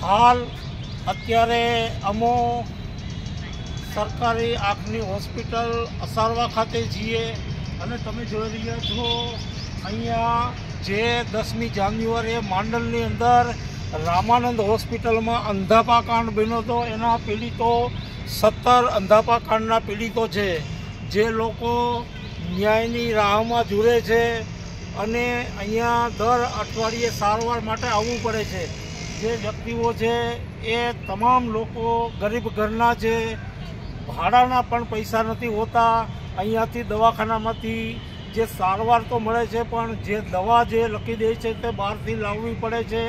હાલ અત્યારે અમો સરકારી આંખની હોસ્પિટલ અસારવા ખાતે છીએ અને તમે જોઈ રહ્યા છો, અહીંયા જે દસમી જાન્યુઆરીએ માંડલની અંદર રામાનંદ હોસ્પિટલમાં અંધાપા કાંડ બન્યો હતો. એના પીડિતો સત્તર અંધાપા કાંડના પીડિતો છે. જે લોકો ન્યાયની રાહમાં જુરે છે અને અહીંયા દર અઠવાડિયે સારવાર માટે આવવું પડે છે. જે વ્યક્તિઓ છે એ તમામ લોકો ગરીબ ઘરના છે, ભાડાના પણ પૈસા નથી હોતા, અહીંયાથી દવાખાનામાંથી જે સારવાર તો મળે છે, પણ જે દવા જે લખી દે છે તે બહારથી લાવવી પડે છે.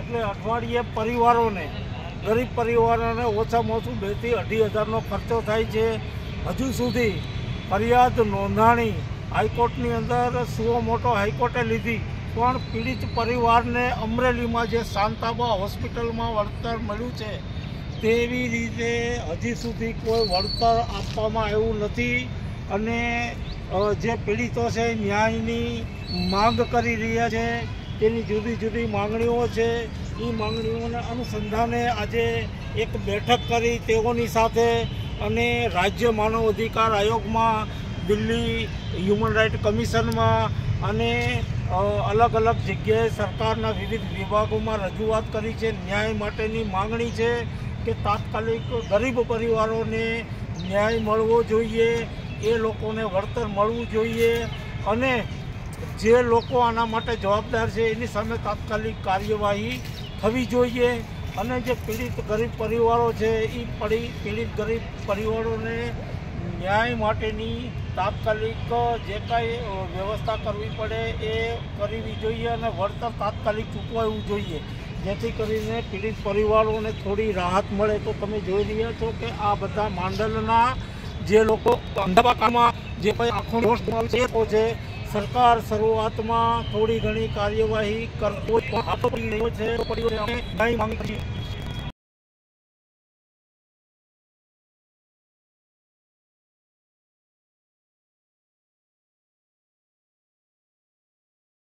એટલે અઠવાડિયે પરિવારોને, ગરીબ પરિવારોને ઓછામાં ઓછું બેથી અઢી હજારનો ખર્ચો થાય છે. હજુ સુધી ફરિયાદ નોંધાણી હાઈકોર્ટની અંદર સુઓ મોટો હાઈકોર્ટે લીધી. પણ પીડિત પરિવારને અમરેલીમાં જે શાંતાબા હોસ્પિટલમાં વળતર મળ્યું છે, તેવી રીતે હજી સુધી કોઈ વળતર આપવામાં આવ્યું નથી અને જે પીડિતો છે ન્યાયની માંગ કરી રહ્યા છે, તેની જુદી જુદી માંગણીઓ છે. એ માંગણીઓને અનુસંધાને આજે એક બેઠક કરી તેઓની સાથે અને રાજ્ય માનવ અધિકાર આયોગમાં દિલ્હી હ્યુમન રાઇટ કમિશનમાં અને અલગ અલગ જગ્યાએ સરકારના વિવિધ વિભાગોમાં રજૂઆત કરી છે. ન્યાય માટેની માંગણી છે કે તાત્કાલિક ગરીબ પરિવારોને ન્યાય મળવો જોઈએ, એ લોકોને વળતર મળવું જોઈએ અને જે લોકો આના માટે જવાબદાર છે એની સામે તાત્કાલિક કાર્યવાહી થવી જોઈએ અને જે પીડિત ગરીબ પરિવારો છે એ પડી, પીડિત ગરીબ પરિવારોને ન્યાય માટેની તાત્કાલિક જે કાંઈ વ્યવસ્થા કરવી પડે એ કરવી જોઈએ અને વળતર તાત્કાલિક ચૂકવાવું જોઈએ. જેથી કરીને પીડિત પરિવારોને થોડી રાહત મળે. તો તમે જોઈ રહ્યા છો કે આ બધા માંડલના જે લોકો અંધાપાકામાં જે કંઈ આખો દોષ છે સરકાર શરૂઆતમાં થોડી ઘણી કાર્યવાહી કરતો છે.